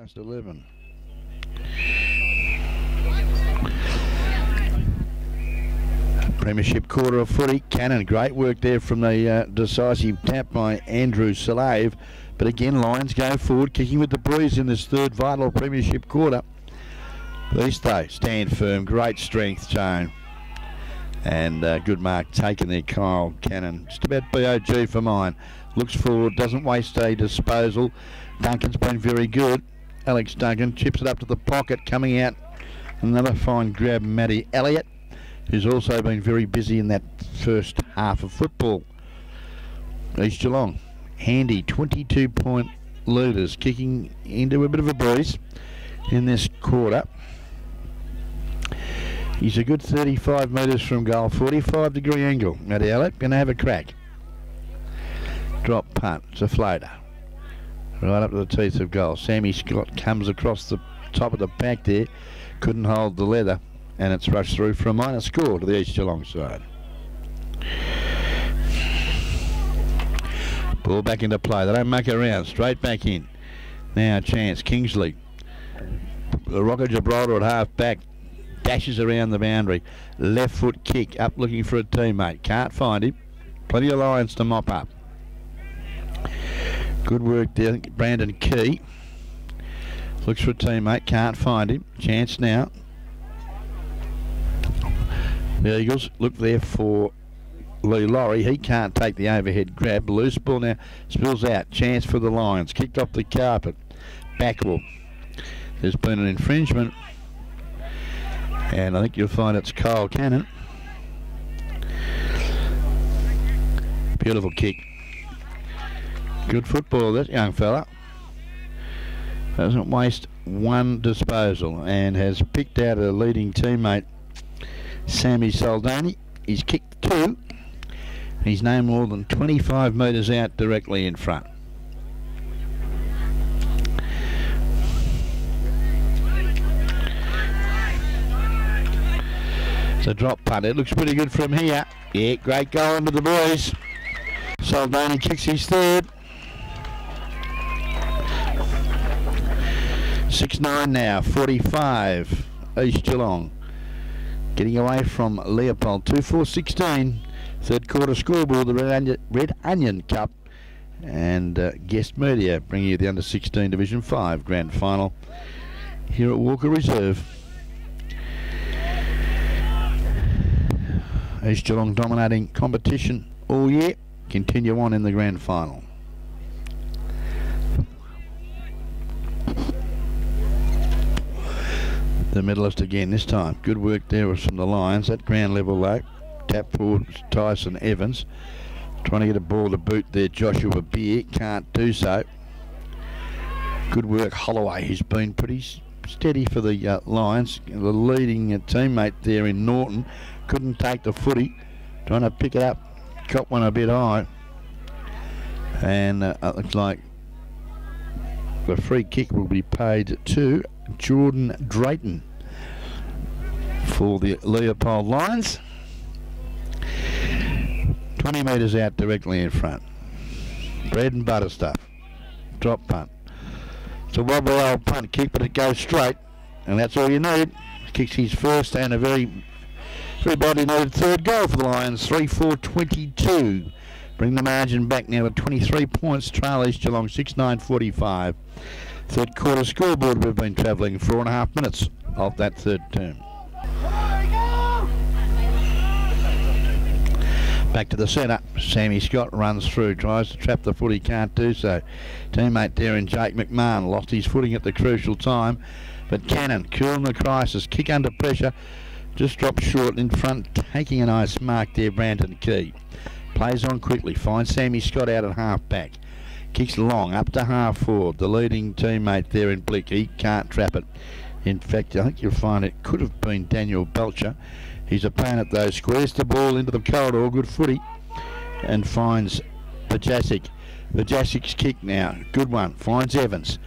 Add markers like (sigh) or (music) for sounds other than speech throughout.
Past 11. Premiership quarter of footy. Cannon, great work there from the uh, decisive tap by Andrew Salave. But again, Lions go forward, kicking with the breeze in this third vital Premiership quarter. These though stand firm, great strength, Joan. And uh, good mark taken there, Kyle Cannon. Just about BOG for mine. Looks forward, doesn't waste a disposal. Duncan's been very good. Alex Duncan chips it up to the pocket, coming out. Another fine grab, Matty Elliott, who's also been very busy in that first half of football. East Geelong, handy 22 point leaders, kicking into a bit of a breeze in this quarter. He's a good 35 metres from goal, 45 degree angle. Matty Elliott going to have a crack. Drop punt, it's a floater right up to the teeth of goal. Sammy Scott comes across the top of the pack there, couldn't hold the leather, and it's rushed through for a minor score to the East Geelong side. Ball back into play. They don't muck around. Straight back in. Now chance. Kingsley. The Rocket Gibraltar at half back. Dashes around the boundary. Left foot kick. Up looking for a teammate. Can't find him. Plenty of lines to mop up. Good work there, Brandon Key. Looks for a teammate, can't find him. Chance now. The Eagles look there for Lee Laurie. He can't take the overhead grab. Loose ball now spills out. Chance for the Lions. Kicked off the carpet. Backwell. There's been an infringement. And I think you'll find it's Kyle Cannon. Beautiful kick. Good football, that young fella. Doesn't waste one disposal and has picked out a leading teammate, Sammy Saldani. He's kicked two. He's no more than 25 metres out directly in front. It's a drop punt. It looks pretty good from here. Yeah, great goal to the boys. Saldani kicks his third. Six nine now, 45, East Geelong. Getting away from Leopold, 2-4-16. Third quarter scoreboard, the Red Onion, Red Onion Cup. And uh, Guest Media bringing you the Under 16 Division 5 Grand Final here at Walker Reserve. East Geelong dominating competition all year. Continue on in the Grand Final. The medalist again this time. Good work there was from the Lions at ground level though. Tap forward Tyson Evans. Trying to get a ball to boot there. Joshua Beer can't do so. Good work Holloway. He's been pretty steady for the uh, Lions. The leading uh, teammate there in Norton couldn't take the footy. Trying to pick it up. Got one a bit high. And uh, it looks like the free kick will be paid to Jordan Drayton for the Leopold Lions. 20 metres out directly in front. Bread and butter stuff. Drop punt. It's a wobbly old punt kick, but it goes straight, and that's all you need. Kicks his first and a very, very badly needed third goal for the Lions. 3-4-22. Bring the margin back now to 23 points. Trail East Geelong 6-9-45. Third quarter scoreboard, we've been travelling four and a half minutes of that third term. Back to the centre. Sammy Scott runs through, tries to trap the footy, can't do so. Teammate in Jake McMahon lost his footing at the crucial time. But Cannon, cool in the crisis, kick under pressure, just dropped short in front, taking a nice mark there, Brandon Key. Plays on quickly, finds Sammy Scott out at half back. Kicks long, up to half forward. The leading teammate there in Blick, he can't trap it. In fact, I think you'll find it could have been Daniel Belcher. He's a pain at those. Squares the ball into the corridor, good footy, and finds Vajasic. Vajasic's kick now, good one. Finds Evans.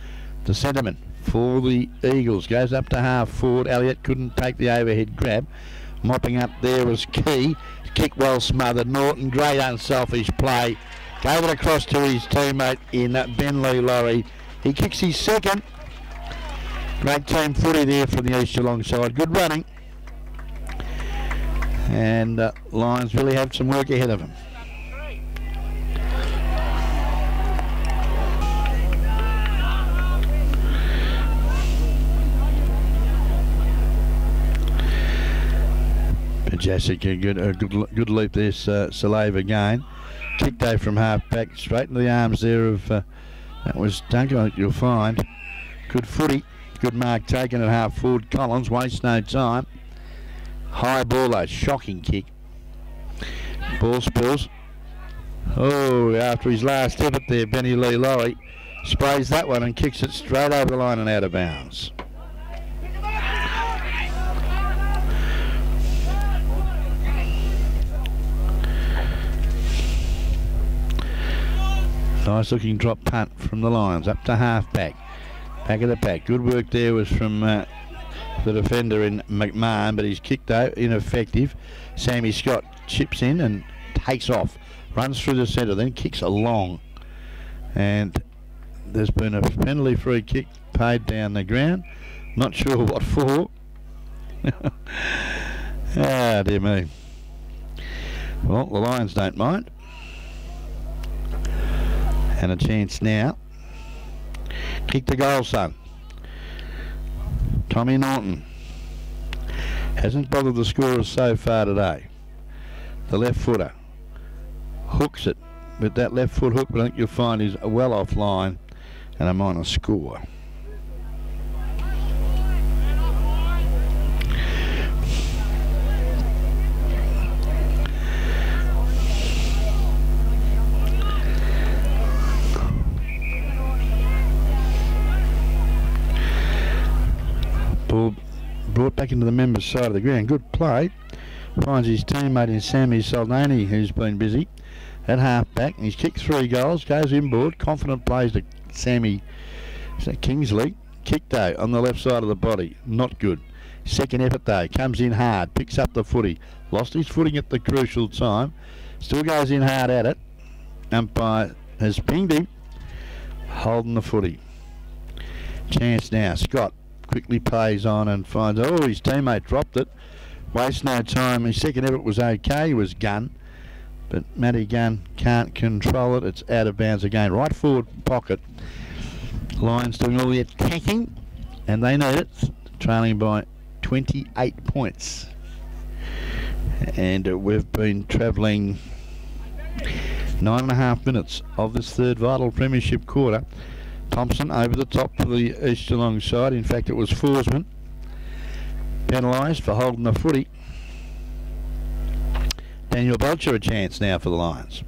The sentiment for the Eagles goes up to half forward. Elliott couldn't take the overhead grab. Mopping up there was Key. Kick well smothered. Norton, great unselfish play. Gave it across to his teammate in Ben Lee Laurie. He kicks his second Great team footy there from the East Geelong side. Good running. And uh, Lions really have some work ahead of them. Jessica, good, a good, good leap there, uh, Salave again. Kicked day from half back, straight into the arms there of, uh, that was Duncan, you'll find. Good footy, good mark taken at half forward. Collins, waste no time. High ball, a shocking kick. Ball spills. Oh, after his last effort there, Benny Lee Laurie sprays that one and kicks it straight over the line and out of bounds. Nice looking drop punt from the Lions up to half back. Back of the pack. Good work there was from uh, the defender in McMahon, but he's kicked out, ineffective. Sammy Scott chips in and takes off. Runs through the centre, then kicks along. And there's been a penalty free kick paid down the ground. Not sure what for. (laughs) ah, dear me. Well, the Lions don't mind and a chance now. Kick the goal, son. Tommy Norton hasn't bothered the scorers so far today. The left footer hooks it with that left foot hook, but I think you'll find he's well offline and a minor score. Ball brought back into the members' side of the ground. Good play. Finds his teammate in Sammy Soldani, who's been busy at half back. He's kicked three goals, goes inboard. Confident plays to Sammy Kingsley. Kicked though on the left side of the body. Not good. Second effort though. Comes in hard. Picks up the footy. Lost his footing at the crucial time. Still goes in hard at it. Umpire has pinged him. Holding the footy. Chance now. Scott quickly pays on and finds, oh, his teammate dropped it. Waste no time. His second effort was okay, was Gunn. But Matty Gunn can't control it. It's out of bounds again. Right forward pocket. Lions doing all the attacking, and they need it. Trailing by 28 points. And uh, we've been travelling nine and a half minutes of this third vital premiership quarter. Thompson over the top for the East Geelong side. In fact, it was Forsman penalised for holding the footy. Daniel Belcher a chance now for the Lions.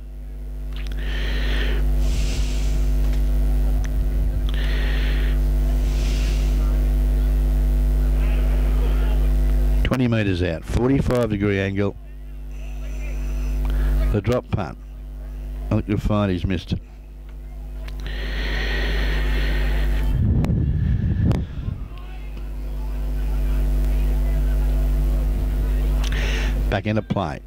Twenty metres out, forty-five degree angle. The drop punt. I think you'll find he's missed it. Back into play.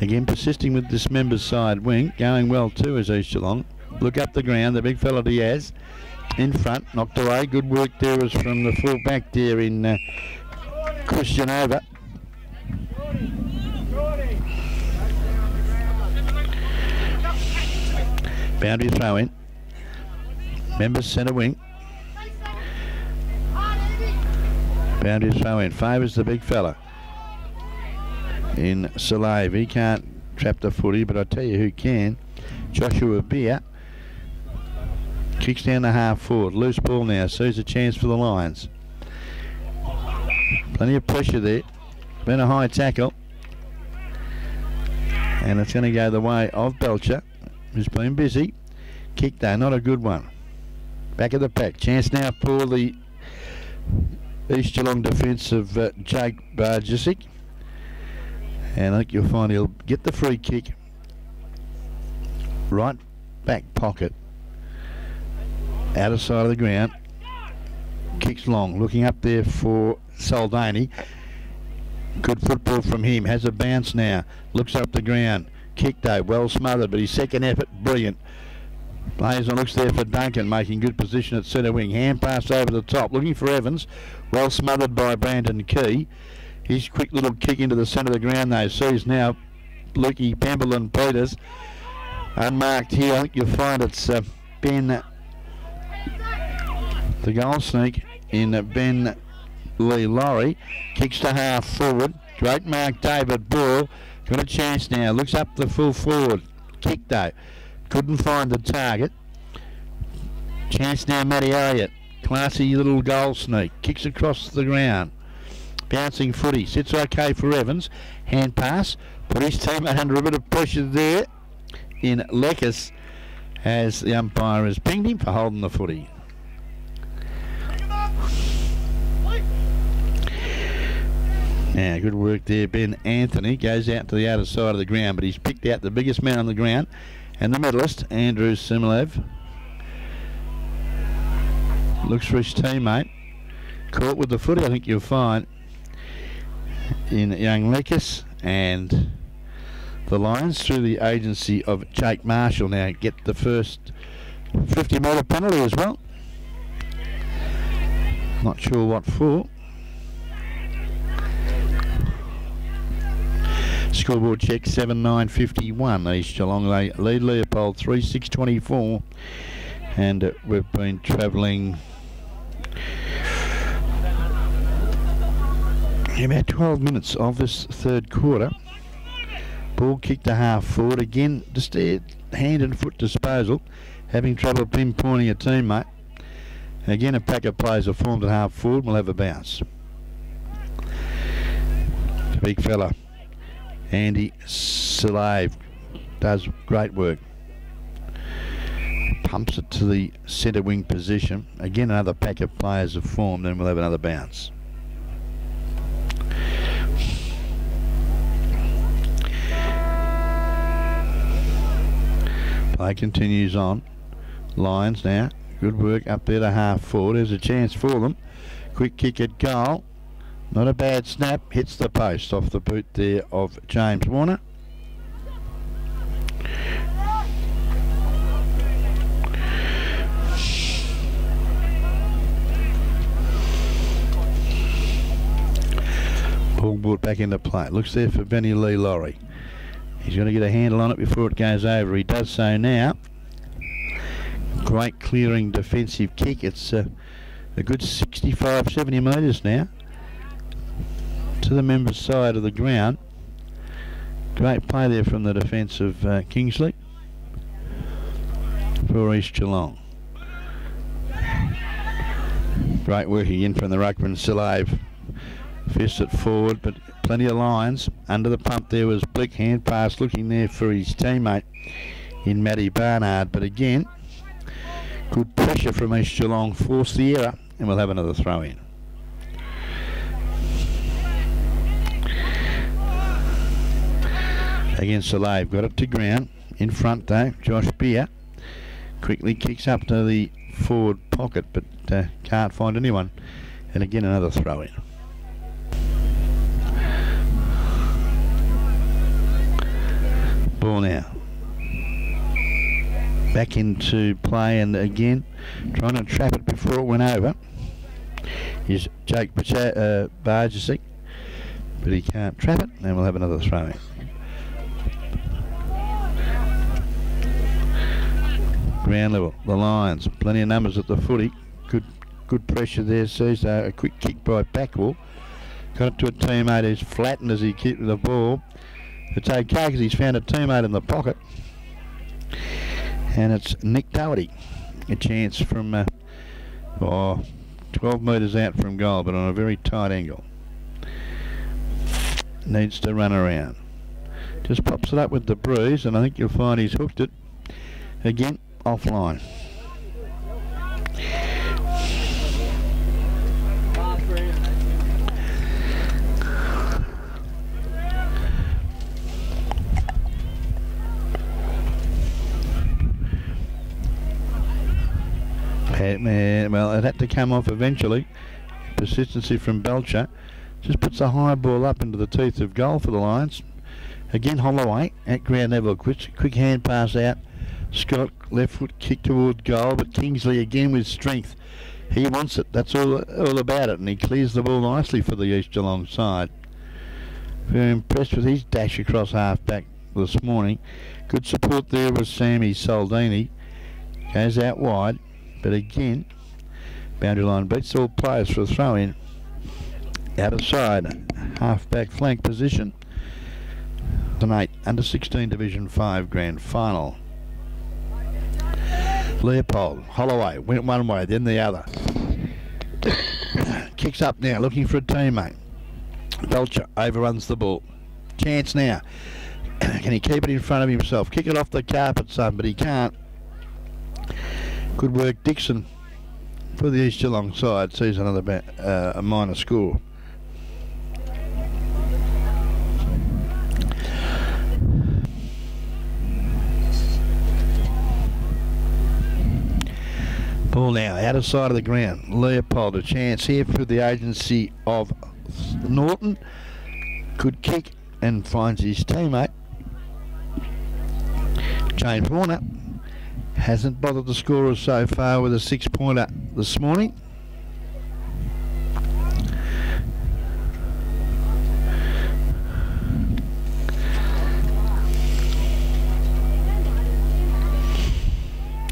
Again, persisting with this member's side wing, going well too as East Geelong. Look up the ground, the big fella Diaz in front, knocked away. Good work there was from the full back there in uh, Christianova. Boundary throw in. Members centre wing. Boundary throw in. Favours the big fella in Salave. He can't trap the footy, but I tell you who can. Joshua Beer kicks down the half forward. Loose ball now. Sees a chance for the Lions. Plenty of pressure there. Been a high tackle. And it's going to go the way of Belcher, who's been busy. Kick though, not a good one. Back of the pack. Chance now for the East Geelong defence of uh, Jake Barjicic and I think you'll find he'll get the free kick right back pocket. Out of side of the ground. Kicks long. Looking up there for Saldani. Good football from him. Has a bounce now. Looks up the ground. Kick though well smothered but his second effort brilliant. Blazer looks there for Duncan, making good position at centre wing. Hand pass over the top, looking for Evans. Well smothered by Brandon Key. His quick little kick into the centre of the ground, though, sees now Lukey Pemberlin Peters. Unmarked here, I think you'll find it's uh, Ben, the goal sneak in uh, Ben Lee Laurie. Kicks to half forward. Great mark, David Bull. Got a chance now. Looks up the full forward. Kick though. Couldn't find the target. Chance now, Matty Elliott. Classy little goal sneak. Kicks across the ground. Bouncing footy. Sits okay for Evans. Hand pass. Put his teammate (laughs) under a bit of pressure there in Leckis as the umpire has pinged him for holding the footy. Now, good work there. Ben Anthony goes out to the outer side of the ground, but he's picked out the biggest man on the ground and the medalist, Andrew Similev. Looks for his teammate. Caught with the footy, I think you'll find, in young Lekas and the Lions through the agency of Jake Marshall now get the first 50 metre penalty as well. Not sure what for. Scoreboard check 7951. East Geelong lead Leopold 3624 and uh, we've been travelling about 12 minutes of this third quarter. Ball kicked to half forward again, just hand and foot disposal, having trouble pinpointing a teammate. Again, a pack of players are formed at half forward. We'll have a bounce. The Big fella. Andy Salave does great work. Pumps it to the centre wing position. Again, another pack of players have formed, and we'll have another bounce. Play continues on. Lions now. Good work up there to half forward. There's a chance for them. Quick kick at goal. Not a bad snap, hits the post off the boot there of James Warner. Ball brought back into play. Looks there for Benny Lee Laurie. He's going to get a handle on it before it goes over. He does so now. Great clearing defensive kick. It's uh, a good 65, 70 metres now to the member's side of the ground. Great play there from the defence of uh, Kingsley for East Geelong. Great work again from the ruckman Salave. Fist it forward, but plenty of lines. Under the pump there was Blick hand pass looking there for his teammate in Matty Barnard. But again, good pressure from East Geelong forced the error and we'll have another throw in. against the Lave. Got it to ground. In front though, Josh Beer quickly kicks up to the forward pocket but uh, can't find anyone. And again another throw in. Ball now. Back into play and again trying to trap it before it went over is Jake uh, Bargesik but he can't trap it and we'll have another throw in. ground level. The Lions, plenty of numbers at the footy. Good good pressure there, sees uh, a quick kick by Backwell. Got it to a teammate who's flattened as he kicked the ball. It's okay because he's found a teammate in the pocket. And it's Nick Doherty. A chance from uh, oh, 12 metres out from goal, but on a very tight angle. Needs to run around. Just pops it up with the breeze, and I think you'll find he's hooked it. Again, offline. Well, it had to come off eventually. Persistency from Belcher. Just puts a high ball up into the teeth of goal for the Lions. Again, Holloway at ground level. Quick, quick hand pass out Scott left foot kick toward goal, but Kingsley again with strength. He wants it. That's all, all about it, and he clears the ball nicely for the East Geelong side. Very impressed with his dash across half back this morning. Good support there was Sammy Soldini. Goes out wide, but again, boundary line beats all players for a throw in. Out of side, half back flank position. Tonight, under 16 Division 5 Grand Final. Leopold, Holloway, went one way, then the other. (coughs) Kicks up now, looking for a teammate. Belcher overruns the ball. Chance now. (coughs) Can he keep it in front of himself? Kick it off the carpet, son, but he can't. Good work, Dixon, for the East Geelong side. Sees another uh, a minor score. Ball now, out of sight of the ground. Leopold, a chance here for the agency of Norton. Could kick and finds his teammate. James Warner hasn't bothered the scorers so far with a six pointer this morning.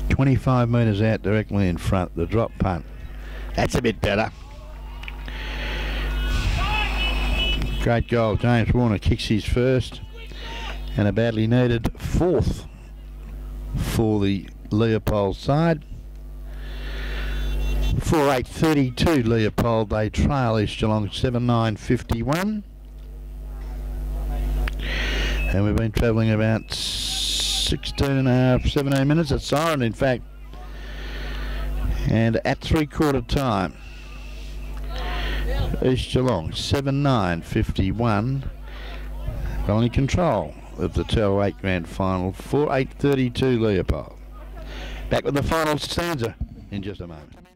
Twenty-five metres out directly in front, the drop punt. That's a bit better. Great goal. James Warner kicks his first and a badly needed fourth for the Leopold side. 4 8 32 Leopold, they trail East Geelong 7 9 51. And we've been travelling about 16 and a half, 17 minutes at siren, in fact. And at three quarter time, East Geelong 7 9 51. Control of the 208 Grand Final 4 8 32 Leopold. Back with the final stanza in just a moment.